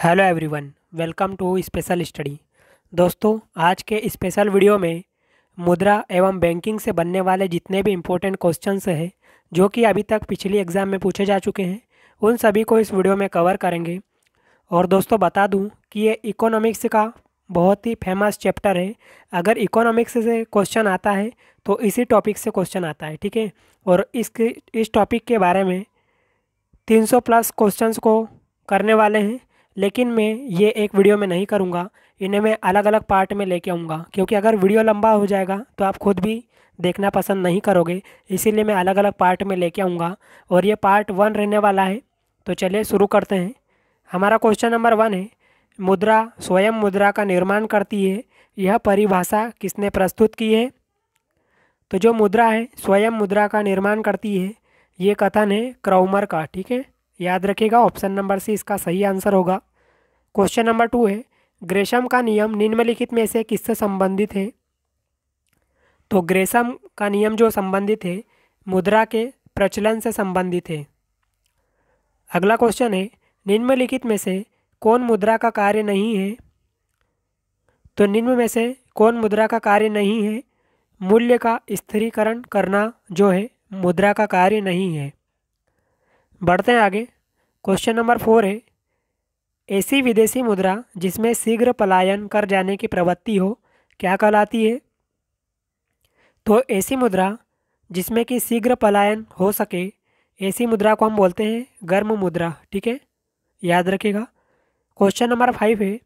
Hello everyone, welcome to special study. दोस्तों, आज के स्पेशल वीडियो में मुद्रा एवं बैंकिंग से बनने वाले जितने भी इम्पोर्टेंट क्वेश्चंस हैं, जो कि अभी तक पिछली एग्ज़ाम में पूछे जा चुके हैं, उन सभी को इस वीडियो में कवर करेंगे। और दोस्तों, बता दूँ कि ये इकोनॉमिक्स का बहुत ही फ़ेमस चैप्टर है। अगर इकोनॉमिक्स से क्वेश्चन आता है तो इसी टॉपिक से क्वेश्चन आता है, ठीक है? और इसके इस टॉपिक के बारे में 300 प्लस क्वेश्चंस को करने वाले हैं। लेकिन मैं ये एक वीडियो में नहीं करूँगा, इन्हें मैं अलग अलग पार्ट में लेके आऊँगा। क्योंकि अगर वीडियो लंबा हो जाएगा तो आप खुद भी देखना पसंद नहीं करोगे, इसीलिए मैं अलग अलग पार्ट में लेके आऊँगा। और ये पार्ट वन रहने वाला है तो चलिए शुरू करते हैं। हमारा क्वेश्चन नंबर वन है, मुद्रा, स्वयं मुद्रा का निर्माण करती है, यह परिभाषा किसने प्रस्तुत की है? तो जो मुद्रा है, स्वयं मुद्रा का निर्माण करती है, ये कथन है क्रौमर का, ठीक है? याद रखिएगा ऑप्शन नंबर सी इसका सही आंसर होगा। क्वेश्चन नंबर टू है ग्रेशम का नियम निम्नलिखित में से किससे संबंधित है? तो ग्रेशम का नियम जो संबंधित है, मुद्रा के प्रचलन से संबंधित है। अगला क्वेश्चन है, निम्नलिखित में से कौन मुद्रा का कार्य नहीं है? तो निम्न में से कौन मुद्रा का कार्य नहीं है? मूल्य का स्थिरीकरण करना जो है, मुद्रा का कार्य नहीं है। बढ़ते हैं आगे। क्वेश्चन नंबर फोर है, ऐसी विदेशी मुद्रा जिसमें शीघ्र पलायन कर जाने की प्रवृत्ति हो, क्या कहलाती है? तो ऐसी मुद्रा जिसमें कि शीघ्र पलायन हो सके, ऐसी मुद्रा को हम बोलते हैं गर्म मुद्रा, ठीक है? याद रखिएगा। क्वेश्चन नंबर फाइव है,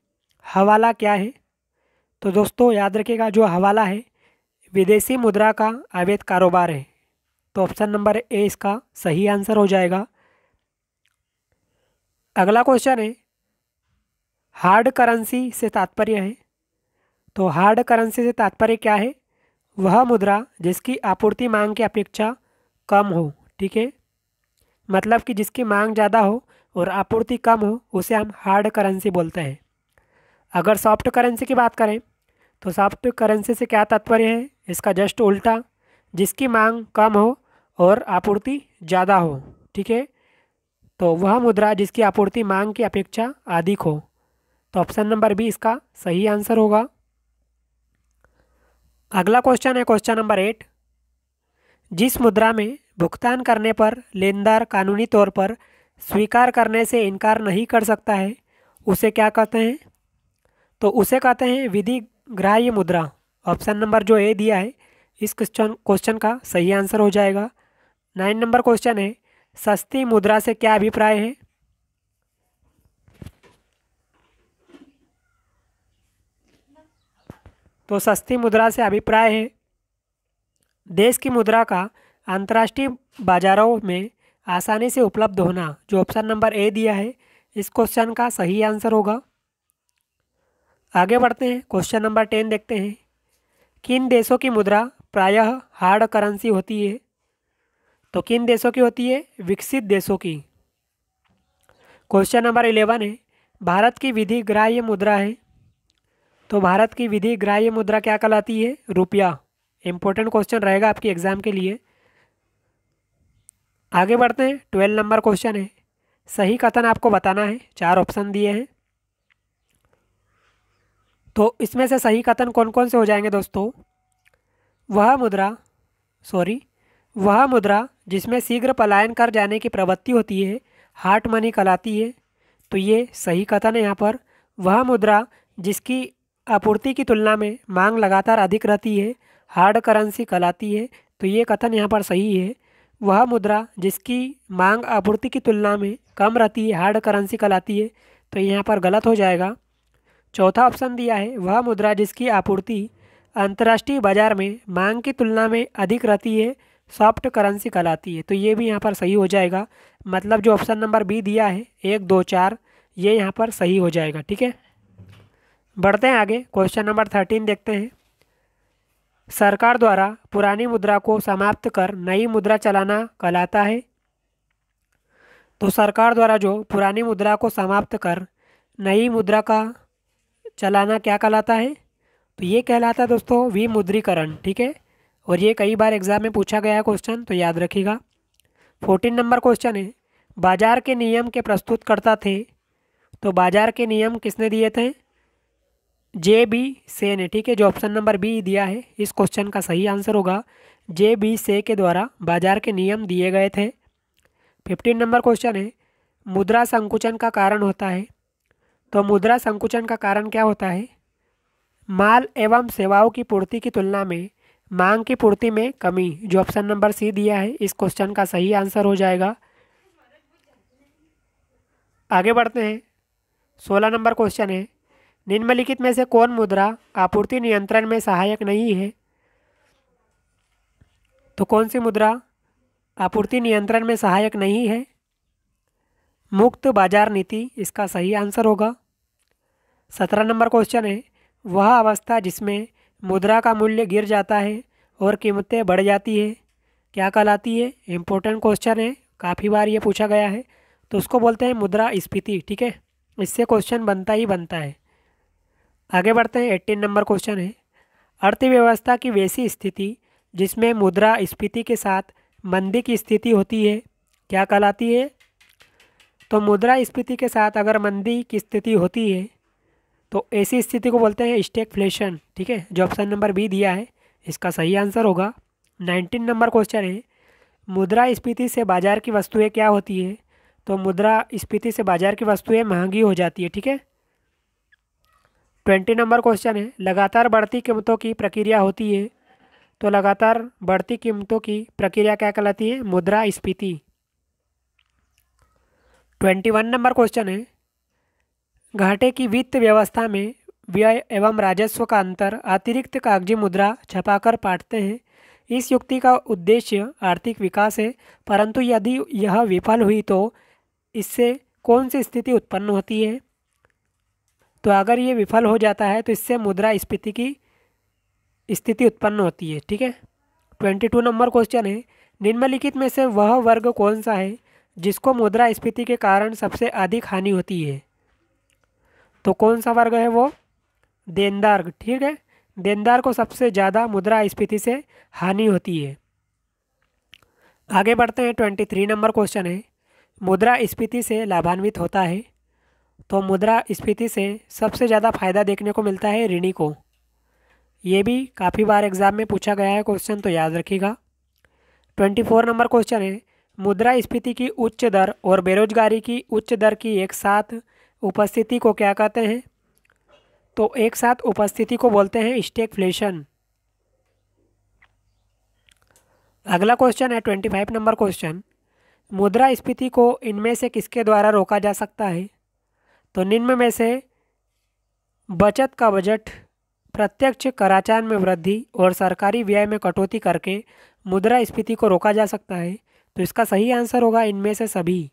हवाला क्या है? तो दोस्तों, याद रखिएगा, जो हवाला है, विदेशी मुद्रा का अवैध कारोबार है। तो ऑप्शन नंबर ए इसका सही आंसर हो जाएगा। अगला क्वेश्चन है हार्ड करेंसी से तात्पर्य है। तो हार्ड करेंसी से तात्पर्य क्या है? वह मुद्रा जिसकी आपूर्ति मांग की अपेक्षा कम हो, ठीक है? मतलब कि जिसकी मांग ज़्यादा हो और आपूर्ति कम हो, उसे हम हार्ड करेंसी बोलते हैं। अगर सॉफ्ट करेंसी की बात करें तो सॉफ्ट करेंसी से क्या तात्पर्य है? इसका जस्ट उल्टा, जिसकी मांग कम हो और आपूर्ति ज़्यादा हो, ठीक है? तो वह मुद्रा जिसकी आपूर्ति मांग की अपेक्षा अधिक हो। तो ऑप्शन नंबर बी इसका सही आंसर होगा। अगला क्वेश्चन है क्वेश्चन नंबर एट जिस मुद्रा में भुगतान करने पर लेनदार कानूनी तौर पर स्वीकार करने से इनकार नहीं कर सकता है, उसे क्या कहते हैं? तो उसे कहते हैं विधि ग्राह्य मुद्रा। ऑप्शन नंबर जो ए दिया है, इस क्वेश्चन क्वेश्चन का सही आंसर हो जाएगा। नाइन नंबर क्वेश्चन है सस्ती मुद्रा से क्या अभिप्राय है? तो सस्ती मुद्रा से अभिप्राय है। देश की मुद्रा का अंतर्राष्ट्रीय बाजारों में आसानी से उपलब्ध होना, जो ऑप्शन नंबर ए दिया है, इस क्वेश्चन का सही आंसर होगा। आगे बढ़ते हैं, क्वेश्चन नंबर टेन देखते हैं। किन देशों की मुद्रा प्रायः हार्ड करेंसी होती है? तो किन देशों की होती है? विकसित देशों की। क्वेश्चन नंबर इलेवन है, भारत की विधि ग्राह्य मुद्रा है। तो भारत की विधि ग्राह्य मुद्रा क्या कहलाती है? रुपया। इंपॉर्टेंट क्वेश्चन रहेगा आपकी एग्ज़ाम के लिए। आगे बढ़ते हैं ट्वेल्व नंबर क्वेश्चन है। सही कथन आपको बताना है, चार ऑप्शन दिए हैं। तो इसमें से सही कथन कौन कौन से हो जाएँगे दोस्तों? वह मुद्रा सॉरी वह मुद्रा जिसमें शीघ्र पलायन कर जाने की प्रवृत्ति होती है हार्ट मनी कहलाती है। तो ये सही कथन है यहाँ पर। वह मुद्रा जिसकी आपूर्ति की तुलना में मांग लगातार अधिक रहती है, हार्ड करेंसी कहलाती है। तो ये कथन यहाँ पर सही है। वह मुद्रा जिसकी मांग आपूर्ति की तुलना में कम रहती है, हार्ड करेंसी कहलाती है। तो यहाँ पर गलत हो जाएगा। चौथा ऑप्शन दिया है। वह मुद्रा जिसकी आपूर्ति अंतर्राष्ट्रीय बाज़ार में मांग की तुलना में अधिक रहती है सॉफ्ट करेंसी कहलाती है। तो ये भी यहाँ पर सही हो जाएगा। मतलब जो ऑप्शन नंबर बी दिया है, एक, दो, चार, ये यहाँ पर सही हो जाएगा, ठीक है? बढ़ते हैं आगे, क्वेश्चन नंबर थर्टीन देखते हैं। सरकार द्वारा पुरानी मुद्रा को समाप्त कर नई मुद्रा चलाना कहलाता है। तो सरकार द्वारा जो पुरानी मुद्रा को समाप्त कर नई मुद्रा का चलाना क्या कहलाता है? तो ये कहलाता है दोस्तों, विमुद्रीकरण, ठीक है? और ये कई बार एग्ज़ाम में पूछा गया है क्वेश्चन तो याद रखिएगा। फोर्टीन नंबर क्वेश्चन है। बाज़ार के नियम के प्रस्तुत करता थे। तो बाज़ार के नियम किसने दिए थे? जे बी से ने। ठीक है, जो ऑप्शन नंबर बी दिया है, इस क्वेश्चन का सही आंसर होगा। जे बी से के द्वारा बाज़ार के नियम दिए गए थे। फिफ्टीन नंबर क्वेश्चन है। मुद्रा संकुचन का कारण होता है। तो मुद्रा संकुचन का कारण क्या होता है? माल एवं सेवाओं की पूर्ति की तुलना में मांग की पूर्ति में कमी, जो ऑप्शन नंबर सी दिया है, इस क्वेश्चन का सही आंसर हो जाएगा। आगे बढ़ते हैं। सोलह नंबर क्वेश्चन है। निम्नलिखित में से कौन मुद्रा आपूर्ति नियंत्रण में सहायक नहीं है? तो कौन सी मुद्रा आपूर्ति नियंत्रण में सहायक नहीं है? मुक्त बाज़ार नीति, इसका सही आंसर होगा। सत्रह नंबर क्वेश्चन है। वह अवस्था जिसमें मुद्रा का मूल्य गिर जाता है और कीमतें बढ़ जाती है। क्या कहलाती है? इम्पोर्टेंट क्वेश्चन है। काफ़ी बार ये पूछा गया है। तो उसको बोलते हैं मुद्रा स्फीति, ठीक है? इससे क्वेश्चन बनता ही बनता है। आगे बढ़ते हैं। एट्टीन नंबर क्वेश्चन है। अर्थव्यवस्था की वैसी स्थिति जिसमें मुद्रा स्फीति के साथ मंदी की स्थिति होती है, क्या कहलाती है? तो मुद्रा स्फीति के साथ अगर मंदी की स्थिति होती है तो ऐसी स्थिति को बोलते हैं स्टेकफ्लेशन ठीक है? जो ऑप्शन नंबर बी दिया है, इसका सही आंसर होगा। नाइनटीन नंबर क्वेश्चन है, मुद्रा स्फीति से बाज़ार की वस्तुएँ क्या होती है? तो मुद्रा स्फीति से बाज़ार की वस्तुएँ महँगी हो जाती है, ठीक है? ट्वेंटी नंबर क्वेश्चन है, लगातार बढ़ती कीमतों की प्रक्रिया होती है। तो लगातार बढ़ती कीमतों की प्रक्रिया क्या कहलाती है? मुद्रा स्फीति। ट्वेंटी वन नंबर क्वेश्चन है घाटे की वित्त व्यवस्था में व्यय एवं राजस्व का अंतर, अतिरिक्त कागज़ी मुद्रा छपाकर पाटते हैं। इस युक्ति का उद्देश्य आर्थिक विकास है, परंतु यदि यह विफल हुई तो इससे कौन सी स्थिति उत्पन्न होती है? तो अगर ये विफल हो जाता है तो इससे मुद्रा स्फीति की स्थिति उत्पन्न होती है, ठीक है? ट्वेंटी टू नंबर क्वेश्चन है, निम्नलिखित में से वह वर्ग कौन सा है जिसको मुद्रा स्फीति के कारण सबसे अधिक हानि होती है? तो कौन सा वर्ग है वो? देनदार, ठीक है? देनदार को सबसे ज़्यादा मुद्रा स्फीति से हानि होती है। आगे बढ़ते हैं ट्वेंटी थ्री नंबर क्वेश्चन है। मुद्रा स्फीति से लाभान्वित होता है तो मुद्रा स्फीति से सबसे ज़्यादा फ़ायदा देखने को मिलता है ऋणी को। ये भी काफ़ी बार एग्ज़ाम में पूछा गया है क्वेश्चन तो याद रखिएगा। ट्वेंटी फोर नंबर क्वेश्चन है। मुद्रा स्फीति की उच्च दर और बेरोजगारी की उच्च दर की एक साथ उपस्थिति को क्या कहते हैं? तो एक साथ उपस्थिति को बोलते हैं स्टेकफ्लेशन अगला क्वेश्चन है ट्वेंटी फाइव नंबर क्वेश्चन मुद्रा स्फीति को इनमें से किसके द्वारा रोका जा सकता है? तो निम्न में से, बचत का बजट, प्रत्यक्ष कराचान में वृद्धि और सरकारी व्यय में कटौती करके मुद्रा स्फीति को रोका जा सकता है। तो इसका सही आंसर होगा इनमें से सभी।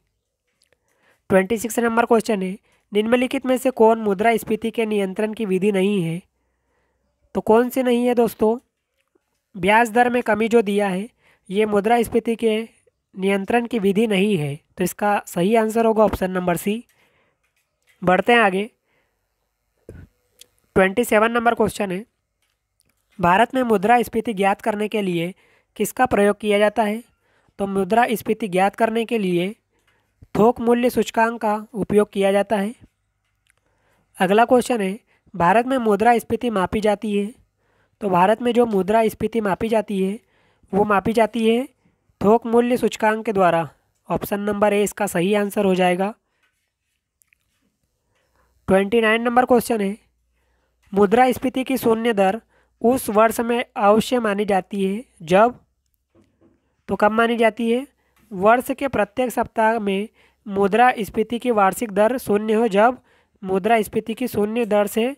ट्वेंटी सिक्स नंबर क्वेश्चन है निम्नलिखित में से कौन मुद्रा स्फीति के नियंत्रण की विधि नहीं है? तो कौन सी नहीं है दोस्तों? ब्याज दर में कमी जो दिया है, ये मुद्रा स्फीति के नियंत्रण की विधि नहीं है। तो इसका सही आंसर होगा ऑप्शन नंबर सी। बढ़ते हैं आगे। ट्वेंटी सेवन नंबर क्वेश्चन है। भारत में मुद्रा स्फीति ज्ञात करने के लिए किसका प्रयोग किया जाता है? तो मुद्रा स्फीति ज्ञात करने के लिए थोक मूल्य सूचकांक का उपयोग किया जाता है। अगला क्वेश्चन है, भारत में मुद्रा स्फीति मापी जाती है। तो भारत में जो मुद्रा स्फीति मापी जाती है, वो मापी जाती है थोक मूल्य सूचकांक के द्वारा। ऑप्शन नंबर ए इसका सही आंसर हो जाएगा। ट्वेंटी नाइन नंबर क्वेश्चन है, मुद्रा स्फीति की शून्य दर उस वर्ष में अवश्य मानी जाती है, जब? तो कब मानी जाती है? वर्ष के प्रत्येक सप्ताह में मुद्रा स्फीति की वार्षिक दर शून्य हो जब मुद्रा स्फीति की शून्य दर से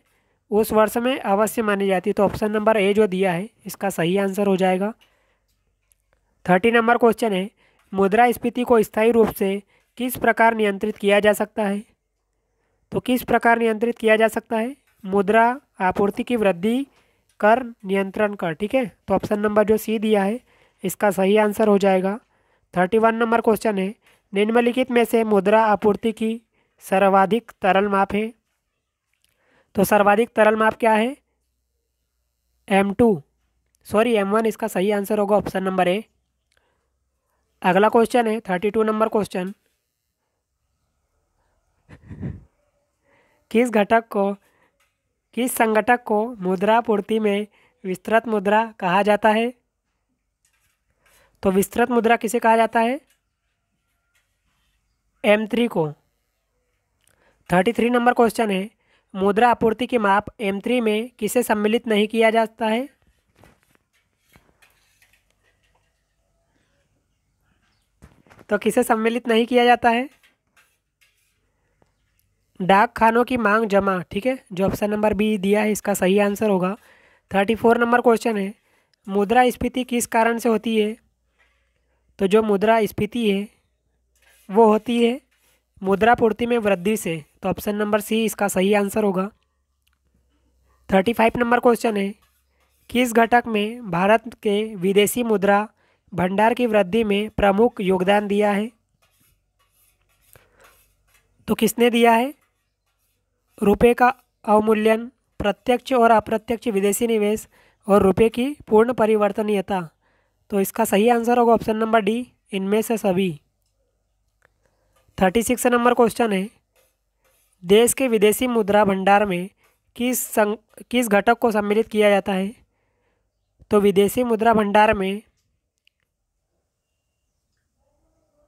उस वर्ष में अवश्य मानी जाती है। तो ऑप्शन नंबर ए जो दिया है, इसका सही आंसर हो जाएगा। थर्टी नंबर क्वेश्चन है, मुद्रा स्फीति को स्थायी रूप से किस प्रकार नियंत्रित किया जा सकता है? तो किस प्रकार नियंत्रित किया जा सकता है? मुद्रा आपूर्ति की वृद्धि कर नियंत्रण कर, ठीक है? तो ऑप्शन नंबर जो सी दिया है, इसका सही आंसर हो जाएगा। थर्टी वन नंबर क्वेश्चन है। निम्नलिखित में से मुद्रा आपूर्ति की सर्वाधिक तरल माप है। तो सर्वाधिक तरल माप क्या है? M two sorry M one इसका सही आंसर होगा ऑप्शन नंबर ए अगला क्वेश्चन है थर्टी टू नंबर क्वेश्चन किस घटक को, किस संगठक को मुद्रा पूर्ति में विस्तृत मुद्रा कहा जाता है? तो विस्तृत मुद्रा किसे कहा जाता है? एम थ्री को। थर्टी थ्री नंबर क्वेश्चन है। मुद्रा आपूर्ति की माप एम थ्री में किसे सम्मिलित नहीं किया जाता है? तो किसे सम्मिलित नहीं किया जाता है? डाक खानों की मांग जमा, ठीक है? जो ऑप्शन नंबर बी दिया है, इसका सही आंसर होगा। थर्टी फोर नंबर क्वेश्चन है। मुद्रा स्फीति किस कारण से होती है? तो जो मुद्रा स्फीति है, वो होती है मुद्रा पूर्ति में वृद्धि से। तो ऑप्शन नंबर सी इसका सही आंसर होगा। थर्टी फाइव नंबर क्वेश्चन है, किस घटक में भारत के विदेशी मुद्रा भंडार की वृद्धि में प्रमुख योगदान दिया है? तो किसने दिया है? रुपए का अवमूल्यन, प्रत्यक्ष और अप्रत्यक्ष विदेशी निवेश और रुपए की पूर्ण परिवर्तनीयता। तो इसका सही आंसर होगा ऑप्शन नंबर डी, इनमें से सभी। थर्टी सिक्स नंबर क्वेश्चन है, देश के विदेशी मुद्रा भंडार में किस संग किस घटक को सम्मिलित किया जाता है? तो विदेशी मुद्रा भंडार में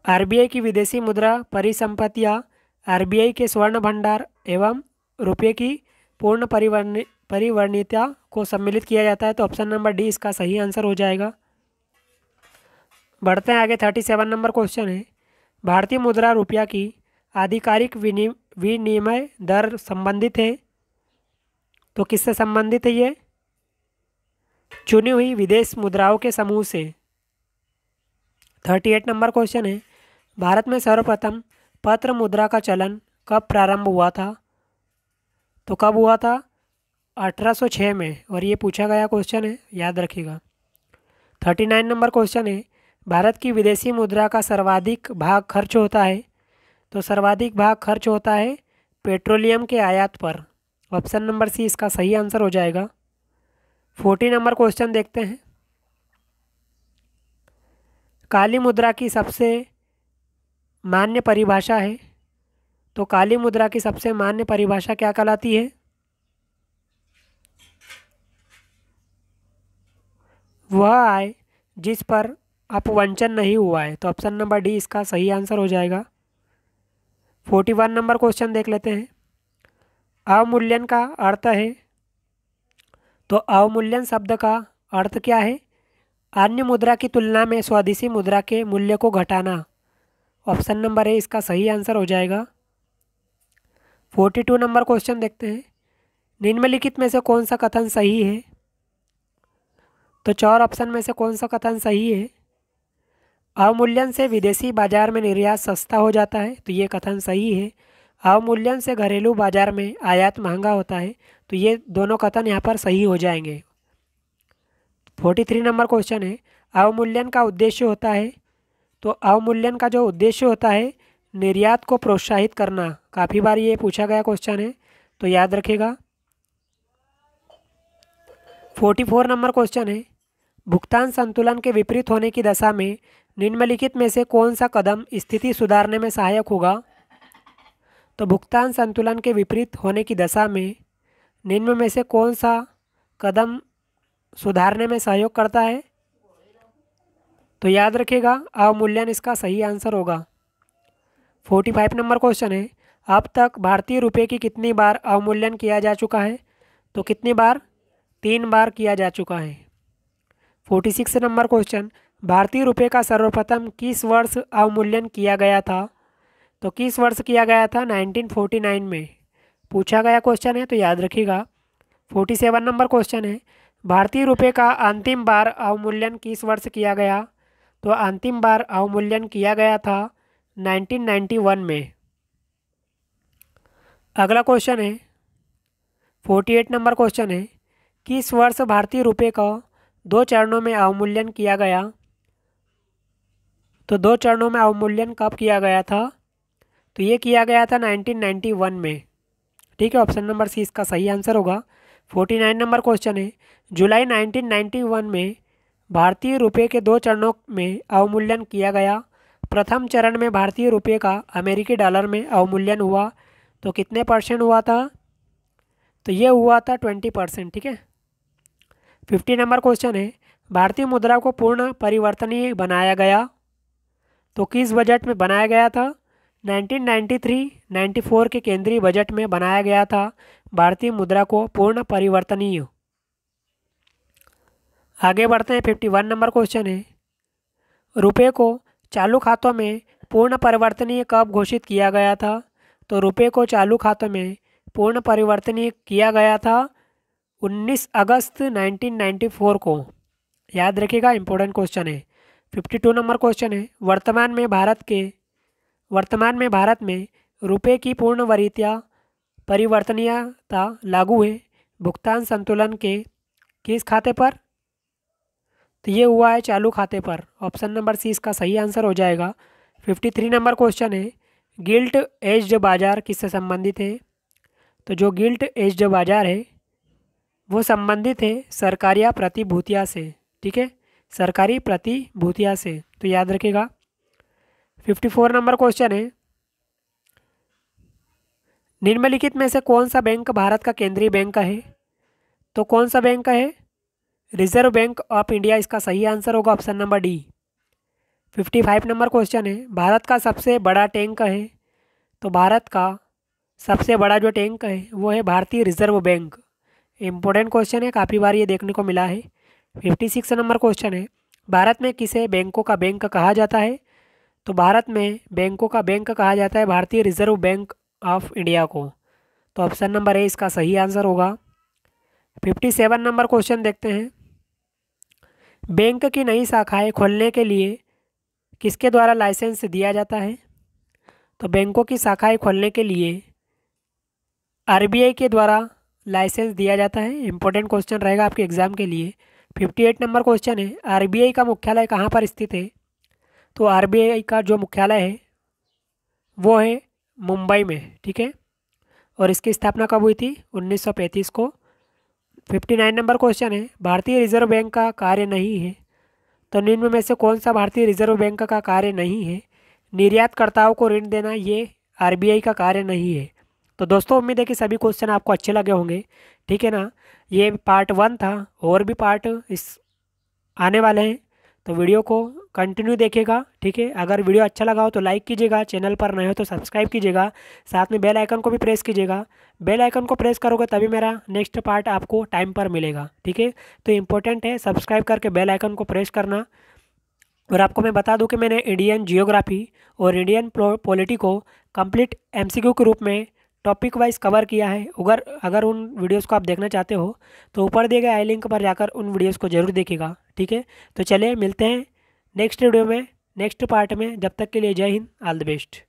आरबीआई की विदेशी मुद्रा परिसंपत्तियाँ, आरबीआई के स्वर्ण भंडार एवं रुपये की पूर्ण परिवर्णि, परिवर्णिता को सम्मिलित किया जाता है तो ऑप्शन नंबर डी इसका सही आंसर हो जाएगा। बढ़ते हैं, आगे थर्टी सेवन नंबर क्वेश्चन है। भारतीय मुद्रा रुपया की आधिकारिक विनिमय दर संबंधित है। तो किससे संबंधित है ये? चुनी हुई विदेश मुद्राओं के समूह से। थर्टी एट नंबर क्वेश्चन है। भारत में सर्वप्रथम पत्र मुद्रा का चलन कब प्रारंभ हुआ था? तो कब हुआ था? 1806 में। और ये पूछा गया क्वेश्चन है, याद रखिएगा। थर्टी नाइन नंबर क्वेश्चन है। भारत की विदेशी मुद्रा का सर्वाधिक भाग खर्च होता है। तो सर्वाधिक भाग खर्च होता है पेट्रोलियम के आयात पर। ऑप्शन नंबर सी इसका सही आंसर हो जाएगा। फोर्टी नंबर क्वेश्चन देखते हैं। काली मुद्रा की सबसे मान्य परिभाषा है। तो काली मुद्रा की सबसे मान्य परिभाषा क्या कहलाती है? वह आय जिस पर अपवंचन नहीं हुआ है तो ऑप्शन नंबर डी इसका सही आंसर हो जाएगा। फोर्टी वन नंबर क्वेश्चन देख लेते हैं। अवमूल्यन का अर्थ है तो अवमूल्यन शब्द का अर्थ क्या है? अन्य मुद्रा की तुलना में स्वदेशी मुद्रा के मूल्य को घटाना। ऑप्शन नंबर ए इसका सही आंसर हो जाएगा। फोर्टी टू नंबर क्वेश्चन देखते हैं। निम्नलिखित में से कौन सा कथन सही है? तो चार ऑप्शन में से कौन सा कथन सही है? अवमूल्यन से विदेशी बाज़ार में निर्यात सस्ता हो जाता है तो ये कथन सही है। अवमूल्यन से घरेलू बाज़ार में आयात महँगा होता है तो ये दोनों कथन यहाँ पर सही हो जाएँगे। फोर्टी थ्री नंबर क्वेश्चन है, अवमूल्यन का उद्देश्य होता है तो अवमूल्यन का जो उद्देश्य होता है, निर्यात को प्रोत्साहित करना। काफ़ी बार ये पूछा गया क्वेश्चन है तो याद रखेगा। फोर्टी फोर नंबर क्वेश्चन है, भुगतान संतुलन के विपरीत होने की दशा में निम्नलिखित में से कौन सा कदम स्थिति सुधारने में सहायक होगा? तो भुगतान संतुलन के विपरीत होने की दशा में निम्न में से कौन सा कदम सुधारने में सहयोग करता है? तो याद रखिएगा अवमूल्यन इसका सही आंसर होगा। फोर्टी फाइव नंबर क्वेश्चन है, अब तक भारतीय रुपये की कितनी बार अवमूल्यन किया जा चुका है? तो कितनी बार? तीन बार किया जा चुका है। फोर्टी सिक्स नंबर क्वेश्चन भारतीय रुपये का सर्वप्रथम किस वर्ष अवमूल्यन किया गया था? तो किस वर्ष किया गया था? 1949 में। पूछा गया क्वेश्चन है तो याद रखिएगा। फोर्टी सेवन नंबर क्वेश्चन है। भारतीय रुपये का अंतिम बार अवमूल्यन किस वर्ष किया गया? तो अंतिम बार अवमूल्यन किया गया था 1991 में। अगला क्वेश्चन है। फोर्टी एट नंबर क्वेश्चन है। किस वर्ष भारतीय रुपये का दो चरणों में अवमूल्यन किया गया? तो दो चरणों में अवमूल्यन कब किया गया था? तो ये किया गया था 1991 में। ठीक है, ऑप्शन नंबर सी इसका सही आंसर होगा। 49 नंबर क्वेश्चन है। जुलाई 1991 में भारतीय रुपये के दो चरणों में अवमूल्यन किया गया। प्रथम चरण में भारतीय रुपये का अमेरिकी डॉलर में अवमूल्यन हुआ। तो कितने परसेंट हुआ था? तो ये हुआ था ट्वेंटी परसेंट, ठीक है? फिफ्टी नंबर क्वेश्चन है। भारतीय मुद्रा को पूर्ण परिवर्तनीय बनाया गया। तो किस बजट में बनाया गया था? 1993-94 के केंद्रीय बजट में बनाया गया था। भारतीय मुद्रा को पूर्ण परिवर्तनीय। आगे बढ़ते हैं फिफ्टी वन नंबर क्वेश्चन है। रुपये को चालू खातों में पूर्ण परिवर्तनीय कब घोषित किया गया था? तो रुपये को चालू खातों में पूर्ण परिवर्तनीय किया गया था 19 अगस्त 1994 को। याद रखिएगा इंपॉर्टेंट क्वेश्चन है। 52 नंबर क्वेश्चन है। वर्तमान में भारत के वर्तमान में भारत में रुपये की पूर्ण वरीयता परिवर्तनीयता लागू है। भुगतान संतुलन के किस खाते पर? तो ये हुआ है चालू खाते पर। ऑप्शन नंबर सी इसका सही आंसर हो जाएगा। फिफ्टी थ्री नंबर क्वेश्चन है, गिल्ट एज्ड बाज़ार किससे संबंधित है? तो जो गिल्ट एज्ड बाज़ार है, वो संबंधित है सरकारिया प्रतिभूतिया से, ठीक है? सरकारी प्रतिभूतियाँ से। तो याद रखिएगा फिफ्टी फोर नंबर क्वेश्चन है। निम्नलिखित में से कौन सा बैंक भारत का केंद्रीय बैंक है? तो कौन सा बैंक है? रिज़र्व बैंक ऑफ़ इंडिया इसका सही आंसर होगा option number D fifty five number question है। भारत का सबसे बड़ा टैंक है। तो भारत का सबसे बड़ा जो टैंक है, वो है भारतीय रिज़र्व बैंक इम्पोर्टेंट क्वेश्चन है, काफ़ी बार ये देखने को मिला है। फिफ्टी सिक्स नंबर क्वेश्चन है। भारत में किसे बैंकों का बैंक कहा जाता है? तो भारत में बैंकों का बैंक कहा जाता है भारतीय रिज़र्व बैंक ऑफ़ इंडिया को। तो ऑप्शन नंबर ए इसका सही आंसर होगा। फिफ्टी सेवन नंबर क्वेश्चन देखते हैं। बैंक की नई शाखाएँ खोलने के लिए किसके द्वारा लाइसेंस दिया जाता है? तो बैंकों की शाखाएँ खोलने के लिए आरबीआई के द्वारा लाइसेंस दिया जाता है। इंपॉर्टेंट क्वेश्चन रहेगा आपके एग्ज़ाम के लिए। फिफ्टी एट नंबर क्वेश्चन है। आरबीआई का मुख्यालय कहाँ पर स्थित है? तो आरबीआई का जो मुख्यालय है, वो है मुंबई में, ठीक है? और इसकी स्थापना कब हुई थी? 1935 को। फिफ्टी नाइन नंबर क्वेश्चन है, भारतीय रिज़र्व बैंक का कार्य नहीं है। तो निम्न में से कौन सा भारतीय रिज़र्व बैंक का कार्य नहीं है? निर्यातकर्ताओं को ऋण देना, ये आरबीआई का कार्य नहीं है। तो दोस्तों, उम्मीद है कि सभी क्वेश्चन आपको अच्छे लगे होंगे, ठीक है ना? ये पार्ट वन था, और भी पार्ट इस आने वाले हैं। तो वीडियो को कंटिन्यू देखेगा ठीक है? अगर वीडियो अच्छा लगा हो तो लाइक कीजिएगा चैनल पर नए हो तो सब्सक्राइब कीजिएगा, साथ में बेल आइकन को भी प्रेस कीजिएगा। बेल आइकन को प्रेस करोगे तभी मेरा नेक्स्ट पार्ट आपको टाइम पर मिलेगा, ठीक है? तो इम्पोर्टेंट है सब्सक्राइब करके बेल आइकन को प्रेस करना। और आपको मैं बता दूँ कि मैंने इंडियन जियोग्राफी और इंडियन पॉलिटी को कंप्लीट एमसीक्यू के रूप में टॉपिक वाइज कवर किया है। अगर अगर उन वीडियोस को आप देखना चाहते हो तो ऊपर दिए गए आई लिंक पर जाकर उन वीडियोस को ज़रूर देखिएगा, ठीक है? तो चलिए मिलते हैं नेक्स्ट वीडियो में नेक्स्ट पार्ट में, जब तक के लिए जय हिंद ऑल द बेस्ट